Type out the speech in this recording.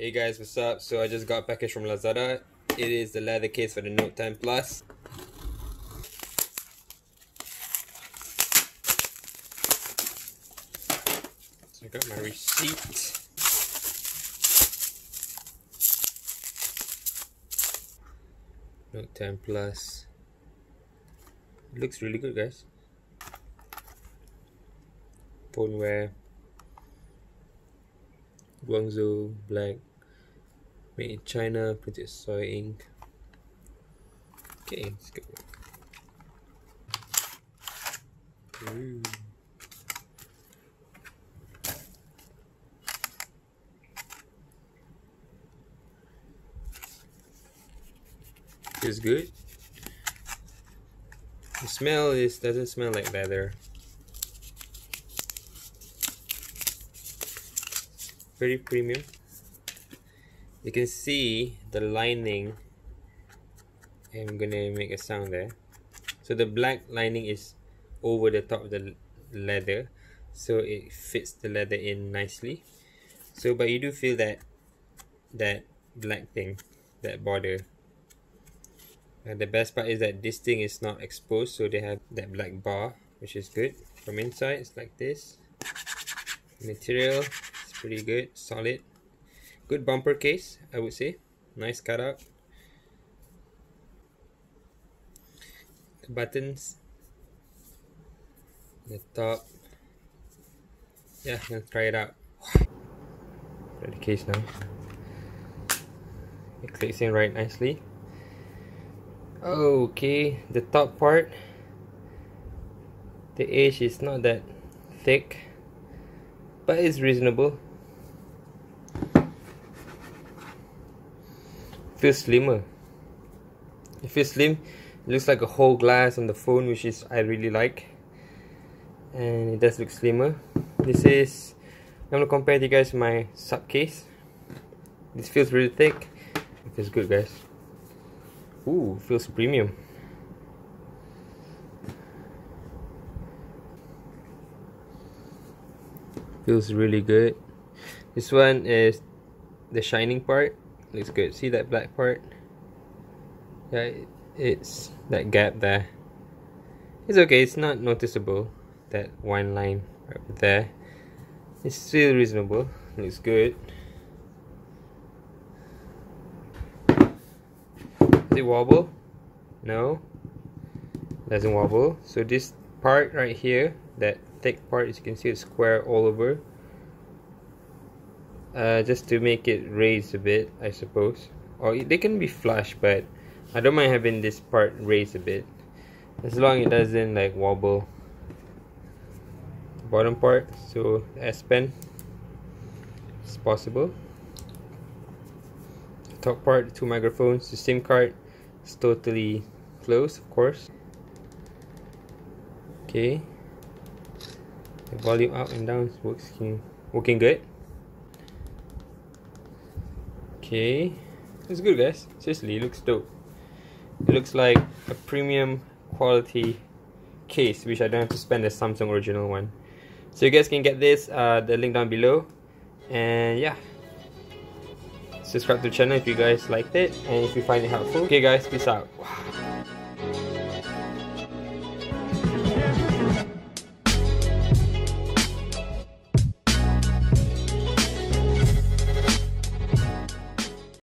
Hey guys, what's up? So I just got a package from Lazada. It is the leather case for the Note 10 Plus. So I got my receipt. Note 10 Plus. It looks really good guys. Phone wear. Guangzhou black made in China printed soy ink. Okay let's go. Feels good. The smell is doesn't smell like leather. Very premium you can see the lining. I'm gonna make a sound there. So the black lining is over the top of the leather so it fits the leather in nicely. So but you do feel that that black thing that border. And the best part is that this thing is not exposed so they have that black bar which is good. From inside it's like this. Material it's pretty good solid good bumper case I would say. Nice cutout. The buttons. The top. Yeah let's try it out. The case now. It clicks in right nicely. Okay the top part. The edge is not that thick but it's reasonable feels slimmer it feels slim ah. it looks like a whole glass on the phone which is I really like. And it does look slimmer. This is I'm gonna compare to you guys my sub case this feels really thick. It feels good guys. Ooh, feels premium. Feels really good. This one is the shining part looks good. See that black part? Yeah it's that gap there. It's okay it's not noticeable that one line right there. It's still reasonable looks good. Does it wobble? No doesn't wobble. So this part right here that thick part as you can see it's square all over uh, just to make it raise a bit I suppose. Or they can be flush but I don't mind having this part raised a bit. As long it doesn't like wobble. Bottom part so S Pen it's possible. Top part two microphones the SIM card is totally closed of course. Okay. The volume up and down works working good okay. It's good guys. Seriously it looks dope. It looks like a premium quality case which I don't have to spend the Samsung original one. So you guys can get this uh, the link down below. And yeah. Subscribe to the channel if you guys liked it and if you find it helpful. Okay guys peace out